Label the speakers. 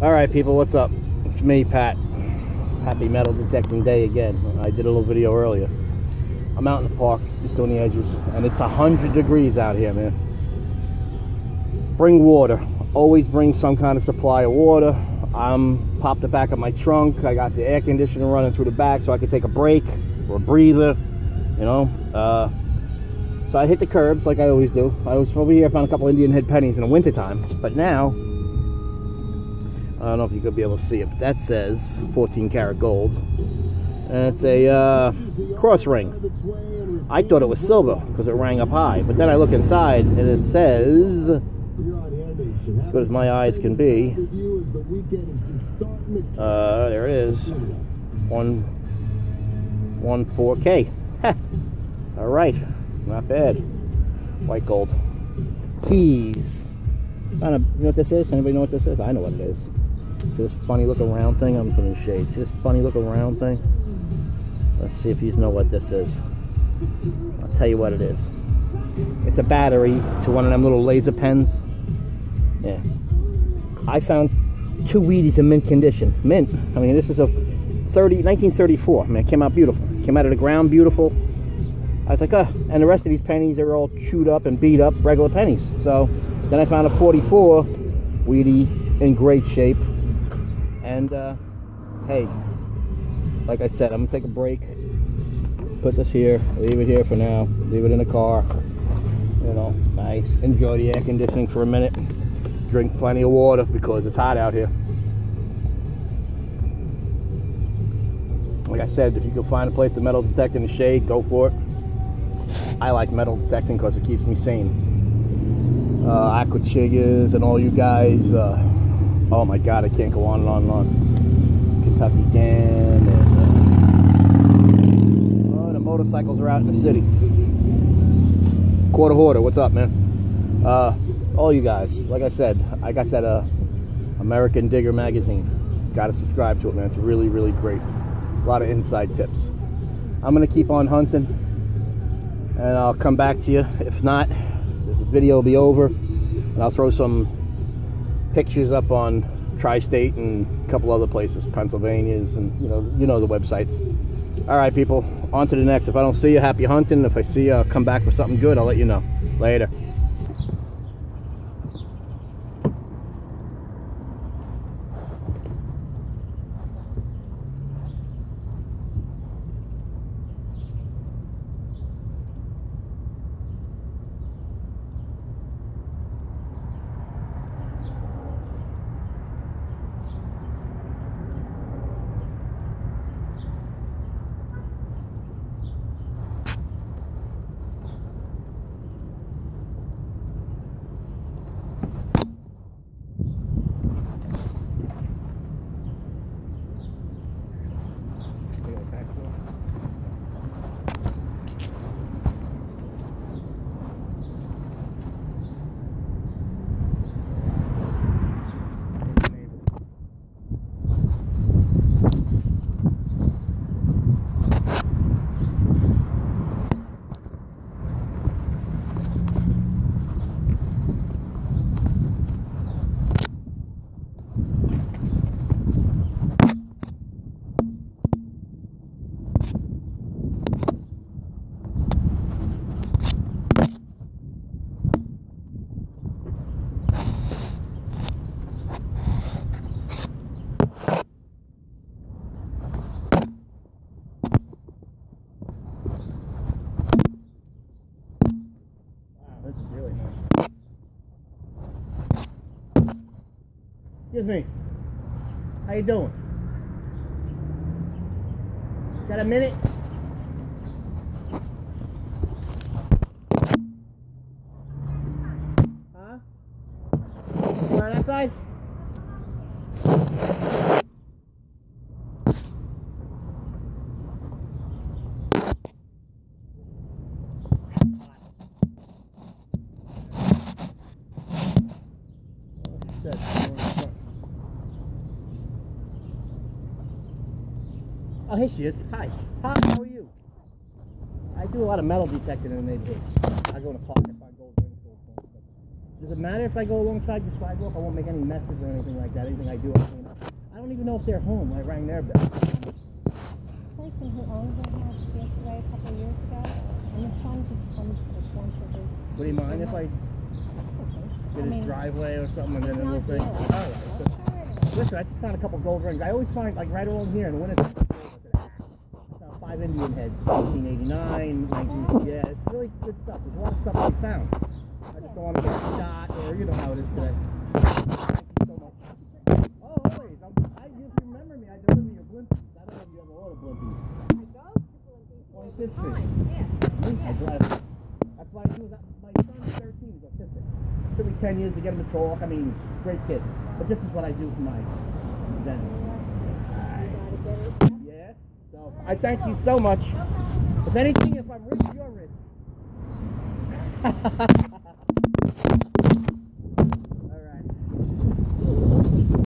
Speaker 1: All right, people, what's up? It's me, Pat. Happy metal detecting day again. I did a little video earlier. I'm out in the park, just on the edges, and it's 100 degrees out here, man. Bring water. Always bring some kind of supply of water. I'm popped the back of my trunk. I got the air conditioner running through the back so I can take a break or a breather, you know. Uh, so I hit the curbs like I always do. I was over here, found a couple Indian head pennies in the wintertime, but now I don't know if you could be able to see it, but that says 14 karat gold. And it's a uh, cross ring. I thought it was silver because it rang up high, but then I look inside and it says, as good as my eyes can be, uh, there it is, one, one 4K. All right, not bad. White gold. Keys. Kind of, you know what this is? Anybody know what this is? I know what it is. See this funny looking round thing? I'm putting shades. See this funny looking round thing? Let's see if you know what this is. I'll tell you what it is. It's a battery to one of them little laser pens. Yeah. I found two Wheaties in mint condition. Mint. I mean, this is a 30, 1934. I mean, it came out beautiful. Came out of the ground beautiful. I was like, uh, and the rest of these pennies are all chewed up and beat up, regular pennies. So then I found a 44 Wheatie in great shape. And uh, hey, like I said, I'm gonna take a break. Put this here, leave it here for now. Leave it in the car. You know, nice. Enjoy the air conditioning for a minute. Drink plenty of water because it's hot out here. Like I said, if you can find a place to metal detect in the shade, go for it. I like metal detecting because it keeps me sane. Uh, Aqua Chiggers and all you guys. Uh, oh my god, I can't go on and on and on. Kentucky Dan and uh, oh, the motorcycles are out in the city. Quarter Hoarder, what's up, man? Uh, all you guys, like I said, I got that uh, American Digger magazine. Got to subscribe to it, man. It's really, really great. A lot of inside tips. I'm gonna keep on hunting, and I'll come back to you. If not, the video will be over, and I'll throw some pictures up on Tri-State and a couple other places, Pennsylvania's, and you know, you know the websites. All right, people, on to the next. If I don't see you, happy hunting. If I see you, I'll come back with something good. I'll let you know. Later. This is really nice. Excuse me. How you doing? Got a minute? Shit. Oh, here she is. Hi. Hi, how are you? I do a lot of metal detecting in the neighborhood. I go in the park and find gold rings, gold coins, stuff. Does it matter if I go alongside the sidewalk? I won't make any messes or anything like that. Anything I do, I clean up. I don't even know if they're home. I rang their bell.
Speaker 2: person who owned the house passed away a couple of years ago, and the son just comes like once a week.
Speaker 1: Would he mind if I
Speaker 2: I
Speaker 1: did his driveway or something and then a little thing? All right. so- Listen, I just found a couple gold rings. I always find, like, right along here in the winter five Indian heads, 1889, 19, yeah, it's really good stuff. There's a lot of stuff I found. I just don't want to get shot or, you know how it is today. Thank you so much. Oh, always. I'm, I, you remember me, I deliver your blimpies. I don't know if you ever order blimpies.
Speaker 2: I go to Blinky's all the time. Yeah.
Speaker 1: I drive. That's why I do that. My son's 13, he's autistic. It Took me 10 years to get him to talk. I mean, great kid. But this is what I do for my Zen.
Speaker 2: You gotta get it.
Speaker 1: Yeah. So I thank you so much. If anything, if I'm rich, you're rich.